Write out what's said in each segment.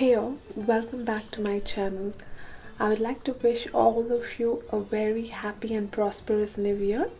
Hey all, welcome back to my channel. I would like to wish all of you a very happy and prosperous new year.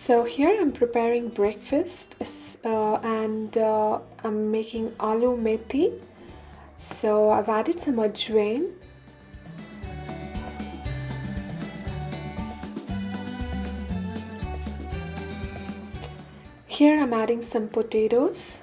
So here I'm preparing breakfast uh, and uh, I'm making aloo methi. So I've added some ajwain. Here I'm adding some potatoes.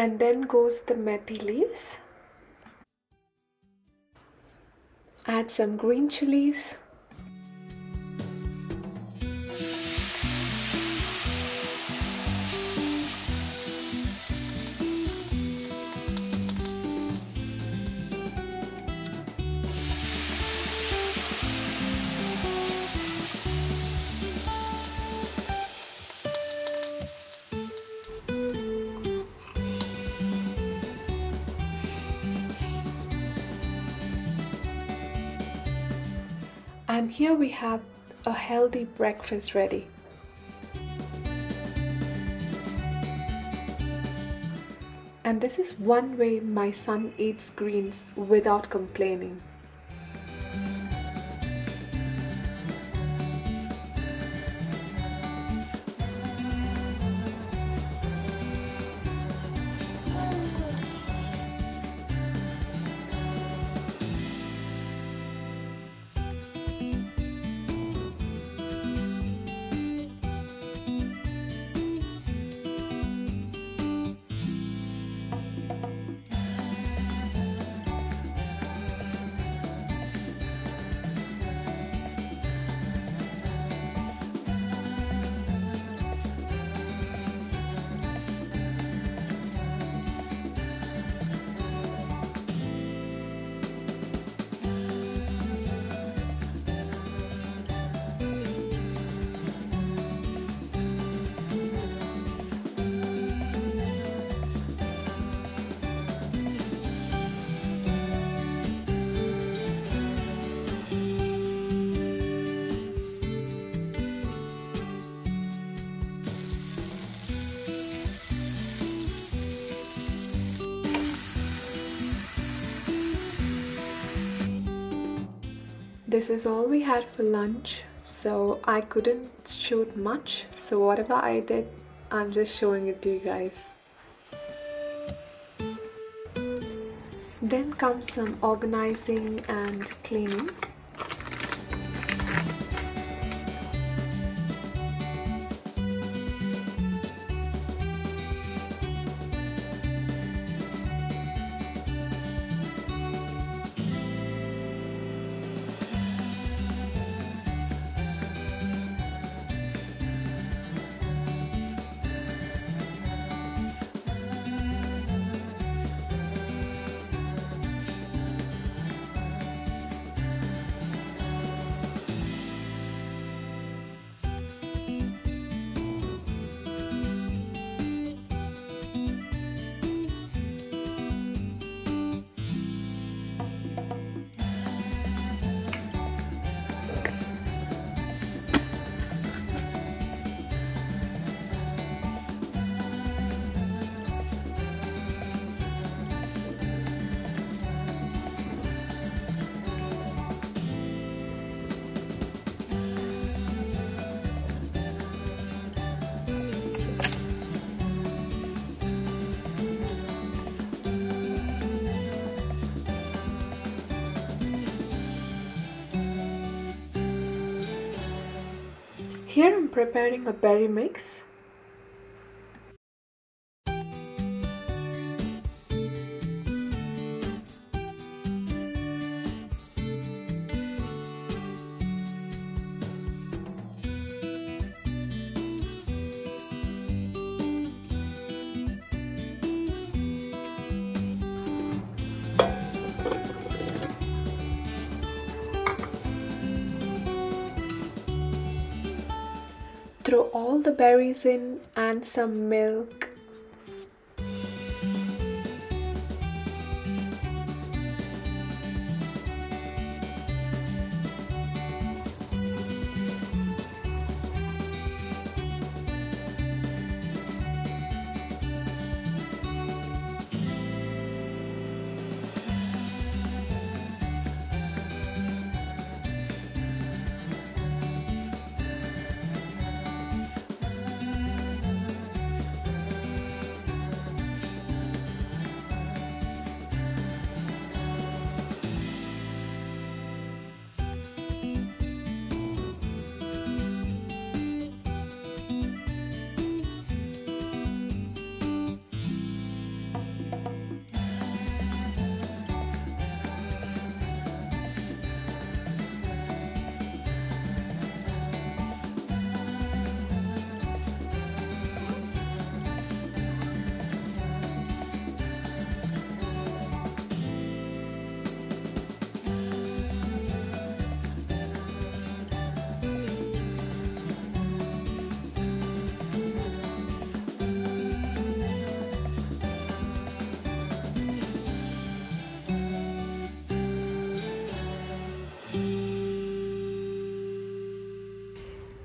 And then goes the methi leaves. Add some green chilies and here we have a healthy breakfast ready. And this is one way my son eats greens without complaining. This is all we had for lunch so I couldn't shoot much. So whatever I did I'm just showing it to you guys. Then comes some organizing and cleaning preparing a berry mix. Throw all the berries in and some milk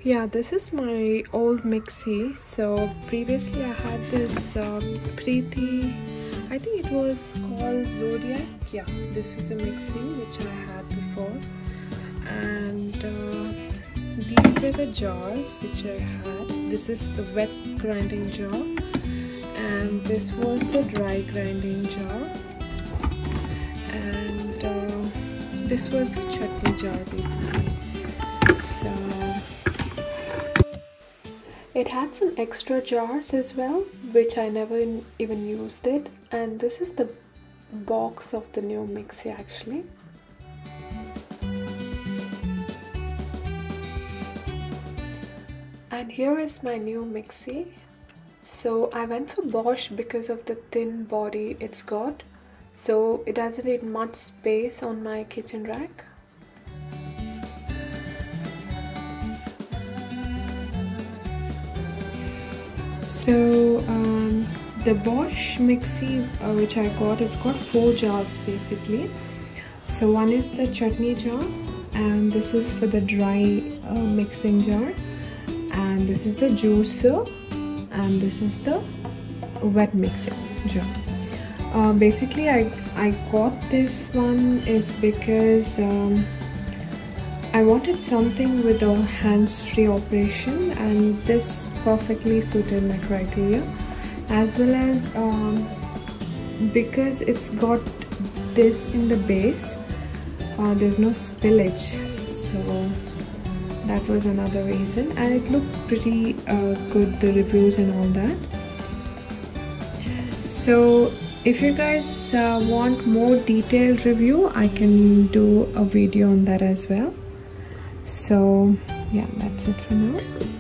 yeah this is my old mixie so previously i had this uh, Preethi i think it was called zodiac. Yeah this was a mixie which i had before. And uh, these were the jars which i had. This is the wet grinding jar. And this was the dry grinding jar. And uh, this was the chutney jar basically It had some extra jars as well, which I never even used it. And this is the box of the new mixie actually. And here is my new mixie. So I went for Bosch because of the thin body it's got. So it doesn't need much space on my kitchen rack. So um, the Bosch mixie uh, which I got it's got four jars basically. So one is the chutney jar and this is for the dry uh, mixing jar. And this is the juicer and this is the wet mixing jar. Uh, basically I, I got this one is because um, I wanted something with a hands-free operation and this perfectly suited my criteria as well as um, because it's got this in the base uh, there's no spillage. So that was another reason and it looked pretty uh, good the reviews and all that. So if you guys uh, want more detailed review I can do a video on that as well. So yeah that's it for now